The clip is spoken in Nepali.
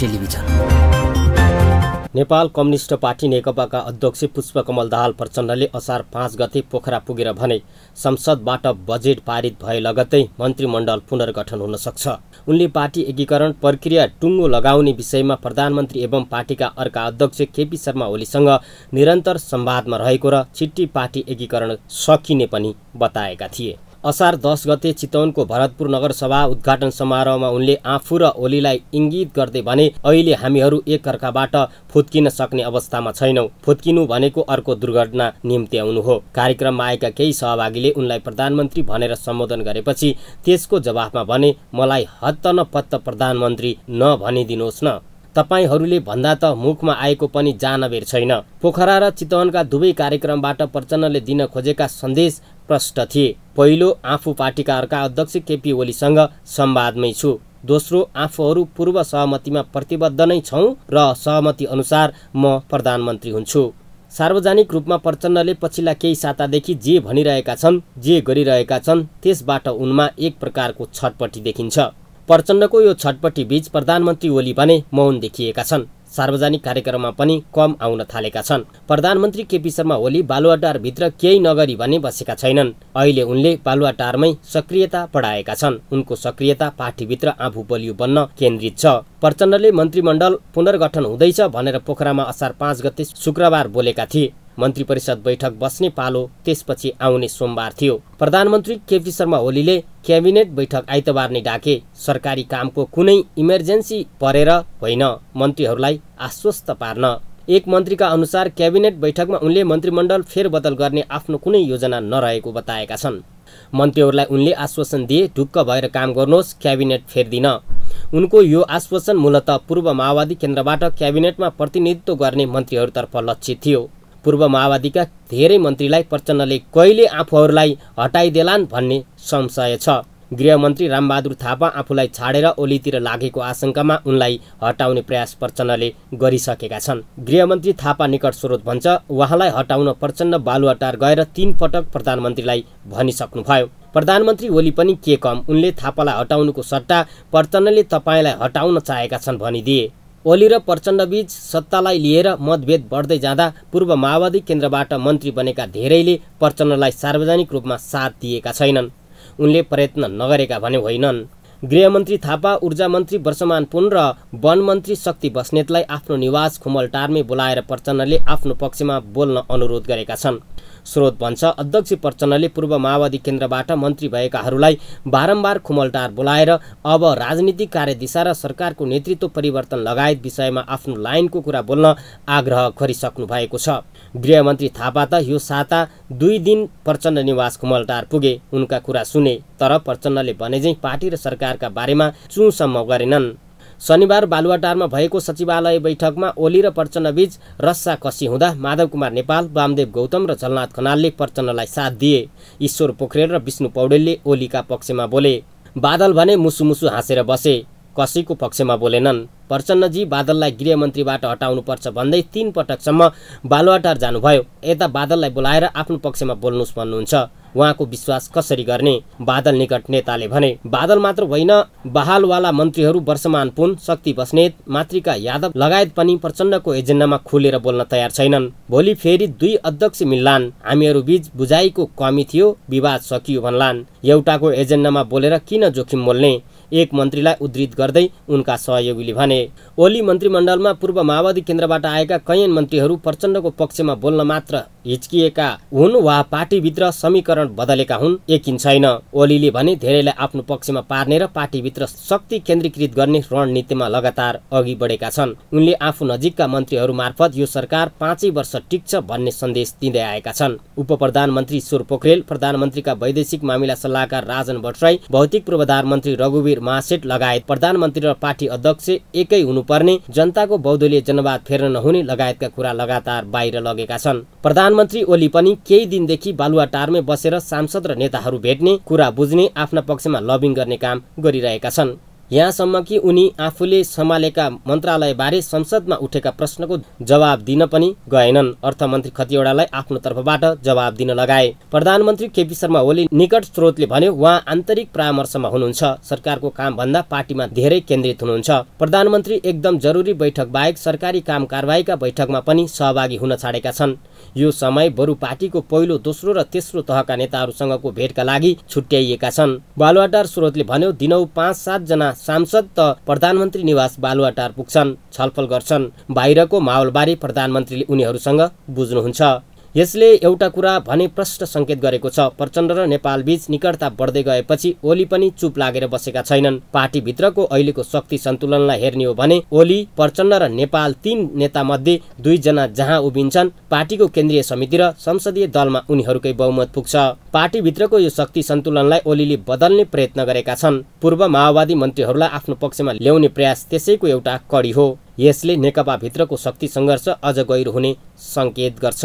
टेलिभिजन। नेपाल कम्युनिस्ट पार्टी नेकपाका अध्यक्ष पुष्पकमल दाहाल प्रचण्डले असार पाँच गते पोखरा पुगेर भने संसदबाट बजेट पारित भए लगत्तै मन्त्रीमण्डल पुनर्गठन हुन सक्छ। उनले पार्टी एकीकरण प्रक्रिया टुङ्गो लगाउने विषयमा प्रधानमन्त्री एवं पार्टीका अर्का अध्यक्ष केपी शर्मा ओलीसँग निरन्तर संवादमा रहेको र छिट्टी पार्टी एकीकरण सकिने पनि बताएका थिए। असार दस गते चितवनको भरतपुर नगरसभा उद्घाटन समारोहमा उनले आफू र ओलीलाई इङ्गित गर्दै भने अहिले हामीहरू एकअर्काबाट फुत्किन सक्ने अवस्थामा छैनौँ। फुत्किनु भनेको अर्को दुर्घटना निम्ति आउनु हो कार्यक्रममा आएका केही सहभागीले उनलाई प्रधानमन्त्री भनेर सम्बोधन गरेपछि त्यसको जवाफमा भने मलाई हत्त न पत्त प्रधानमन्त्री नभनिदिनुहोस् न। तपाईँहरूले भन्दा त मुखमा आएको पनि जानबेर छैन। पोखरा र चितवनका दुवै कार्यक्रमबाट प्रचण्डले दिन खोजेका सन्देश प्रष्ट थिए। पहिलो आफू पार्टीका अर्का अध्यक्ष केपी ओलीसँग संवादमै छु। दोस्रो आफूहरू पूर्व सहमतिमा प्रतिबद्ध नै छौँ र सहमति अनुसार म प्रधानमन्त्री हुन्छु। सार्वजनिक रूपमा प्रचण्डले पछिल्ला केही सातादेखि जे भनिरहेका छन् जे गरिरहेका छन् त्यसबाट उनमा एक प्रकारको छटपट्टि देखिन्छ। प्रचण्डको यो छटपट्टि बीच प्रधानमन्त्री ओली भने मौन देखिएका छन्। सार्वजनिक कार्यक्रममा पनि कम आउन थालेका छन्। प्रधानमन्त्री केपी शर्मा ओली बालुवाटारभित्र केही नगरी भने बसेका छैनन्। अहिले उनले बालुवाटारमै सक्रियता बढाएका छन्। उनको सक्रियता पार्टीभित्र आफू बलियो बन्न केन्द्रित छ। प्रचण्डले मन्त्रीमण्डल पुनर्गठन हुँदैछ भनेर पोखरामा असार पाँच गते शुक्रबार बोलेका थिए। मन्त्री परिषद बैठक बस्ने पालो त्यसपछि आउने सोमबार थियो। प्रधानमन्त्री केपी शर्मा ओलीले क्याबिनेट बैठक आइतबार नै डाके। सरकारी कामको कुनै इमर्जेन्सी परेर होइन मन्त्रीहरूलाई आश्वस्त पार्न। एक मन्त्रीका अनुसार क्याबिनेट बैठकमा उनले मन्त्रीमण्डल फेरबदल गर्ने आफ्नो कुनै योजना नरहेको बताएका छन्। मन्त्रीहरूलाई उनले आश्वासन दिए ढुक्क भएर काम गर्नुहोस् क्याबिनेट फेर्दिन। उनको यो आश्वासन मूलत पूर्व माओवादी केन्द्रबाट क्याबिनेटमा प्रतिनिधित्व गर्ने मन्त्रीहरूतर्फ लक्षित थियो। पूर्व माओवादीका धेरै मन्त्रीलाई प्रचण्डले कहिले आफूहरूलाई हटाइदेलान् भन्ने संशय छ। गृहमन्त्री रामबहादुर थापा आफूलाई छाडेर ओलीतिर लागेको आशंकामा उनलाई हटाउने प्रयास प्रचण्डले गरिसकेका छन्। गृहमन्त्री थापा निकट स्रोत भन्छ उहाँलाई हटाउन प्रचण्ड बालुवाटार गएर तीन पटक प्रधानमन्त्रीलाई भनिसक्नुभयो। प्रधानमन्त्री ओली पनि के कम? उनले थापालाई हटाउनुको सट्टा प्रचण्डले तपाईँलाई हटाउन चाहेका छन् भनिदिए। ओली र प्रचण्डबीच सत्तालाई लिएर मतभेद बढ्दै जाँदा पूर्व माओवादी केन्द्रबाट मन्त्री बनेका धेरैले प्रचण्डलाई सार्वजनिक रूपमा साथ दिएका छैनन्। उनले प्रयत्न नगरेका भने होइनन्। गृहमन्त्री थापा ऊर्जा मन्त्री वर्षमान पुन र वन मन्त्री शक्ति बस्नेतलाई आफ्नो निवास खुमलटारमै बोलाएर प्रचण्डले आफ्नो पक्षमा बोल्न अनुरोध गरेका छन्। स्रोत भन्छ। अध्यक्ष प्रचण्डले पूर्व माओवादी केन्द्रबाट मन्त्री भएकाहरूलाई बारम्बार खुमलटार बोलाएर अब राजनीतिक कार्यदिशा र सरकारको नेतृत्व परिवर्तन लगायत विषयमा आफ्नो लाइनको कुरा बोल्न आग्रह गरिसक्नु भएको छ। गृहमन्त्री थापा त यो साता दुई दिन प्रचण्ड निवास खुमलटार पुगे। उनका कुरा सुने तर प्रचण्डले भने चाहिँ पार्टी र सरकारका बारेमा चुसम्म गरेनन्। शनिबार बालुवाटारमा भएको सचिवालय बैठकमा ओली र प्रचण्डबीच रस्सा कसी हुँदा माधव कुमार नेपाल वामदेव गौतम र झलनाथ खनालले प्रचण्डलाई साथ दिए। ईश्वर पोखरेल र विष्णु पौडेलले ओलीका पक्षमा बोले। बादल भने मुसु मुसु हाँसेर बसे। कसैको पक्षमा बोलेनन्। प्रचण्डजी बादललाई गृहमन्त्रीबाट हटाउनुपर्छ भन्दै तीन पटकसम्म बालुवाटार जानुभयो। यता बादललाई बोलाएर आफ्नो पक्षमा बोल्नुहोस् भन्नुहुन्छ। उहाँको विश्वास कसरी गर्ने? बादल निकट नेताले भने बादल मात्र होइन बहालवाला मन्त्रीहरू वर्षमान पुन शक्ति बस्नेत मातृका यादव लगायत पनि प्रचण्डको एजेन्डामा खुलेर बोल्न तयार छैनन्। भोलि फेरि दुई अध्यक्ष मिल्लान्। हामीहरू बीच बुझाइको कमी थियो विवाद सकियो भन्लान्। एउटाको एजेन्डामा बोलेर किन जोखिम मोल्ने? एक मन्त्रीलाई उद्धित गर्दै उनका सहयोगीले भने ओली मन्त्रीमण्डलमा पूर्व माओवादी केन्द्रबाट आएका कैयन मन्त्रीहरू प्रचण्डको पक्षमा बोल्न मात्र हिचकिएका हुन् वा पार्टीभित्र समीकरण बदलेका हुन् यकिन छैन। ओलीले भने धेरैलाई आफ्नो पक्षमा पार्ने र पार्टीभित्र शक्ति केन्द्रीकृत गर्ने रणनीतिमा लगातार अघि बढेका छन्। उनले आफू नजिकका मन्त्रीहरू मार्फत यो सरकार पाँचै वर्ष टिक्छ भन्ने सन्देश दिँदै आएका छन्। उप प्रधानमन्त्री ईश्वर पोखरेल प्रधानमन्त्रीका वैदेशिक मामिला सल्लाहकार राजन भट्टराई भौतिक पूर्वाधार मन्त्री रघुवीर महासेठ लगायत प्रधानमन्त्री र पार्टी अध्यक्ष एकै हुनुपर्ने जनताको बहुदलीय जनवाद फेर्न नहुने लगायतका कुरा लगातार बाहिर लगेका छन्। प्रधानमन्त्री ओली पनि केही दिनदेखि बालुवाटारमै बसेर सांसद र नेताहरू भेट्ने कुरा बुझ्ने आफ्ना पक्षमा लबिङ गर्ने काम गरिरहेका छन्। यहाँसम्म कि उनी आफूले सम्हालेका मन्त्रालयबारे संसदमा उठेका प्रश्नको जवाब दिन पनि गएनन् अर्थमन्त्री खतिवड़ालाई आफ्नो तर्फबाट जवाब दिन लगाए। प्रधानमन्त्री केपी शर्मा ओली निकट स्रोतले भन्यो उहाँ आन्तरिक परामर्शमा हुनुहुन्छ सरकारको काम भन्दा पार्टीमा धेरै केन्द्रित हुनुहुन्छ। प्रधानमन्त्री एकदम जरुरी बैठक बाहेक सरकारी काम कारवाहीका बैठकमा पनि सहभागी हुन छाडेका छन्। यो समय बरु पार्टीको पहिलो दोस्रो र तेस्रो तहका नेताहरूसँगको भेटका लागि छुट्याइएका छन्। बालुवाटार स्रोतले भन्यो दिनौ पाँच सातजना सांसद त प्रधानमन्त्री निवास बालुवाटार पुग्छन् छलफल गर्छन्। बाहिरको माहौलबारे प्रधानमन्त्रीले उनीहरूसँग बुझ्नुहुन्छ। यसले एउटा कुरा भने प्रष्ट सङ्केत गरेको छ। प्रचण्ड र नेपाल बीच निकटता बढ्दै गएपछि ओली पनि चुप लागेर बसेका छैनन्। पार्टीभित्रको अहिलेको शक्ति सन्तुलनलाई हेर्ने हो भने ओली प्रचण्ड र नेपाल तीन नेता मध्ये दुईजना जहाँ उभिन्छन् पार्टीको केन्द्रीय समिति र संसदीय दलमा उनीहरूकै बहुमत पुग्छ। पार्टीभित्रको यो शक्ति सन्तुलनलाई ओलीले बदल्ने प्रयत्न गरेका छन्। पूर्व माओवादी मन्त्रीहरूलाई आफ्नो पक्षमा ल्याउने प्रयास त्यसैको एउटा कडी हो। यसले नेकपा भित्रको शक्ति सङ्घर्ष अझ गहिरो हुने सङ्केत गर्छ।